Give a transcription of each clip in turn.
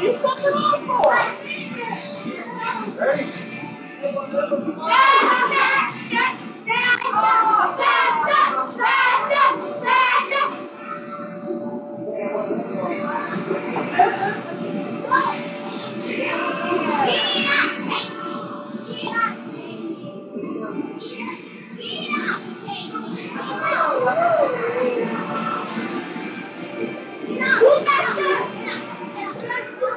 are you fucking on for? Ready?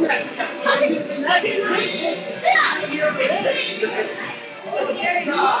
Hey, no,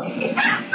了。